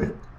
Yeah.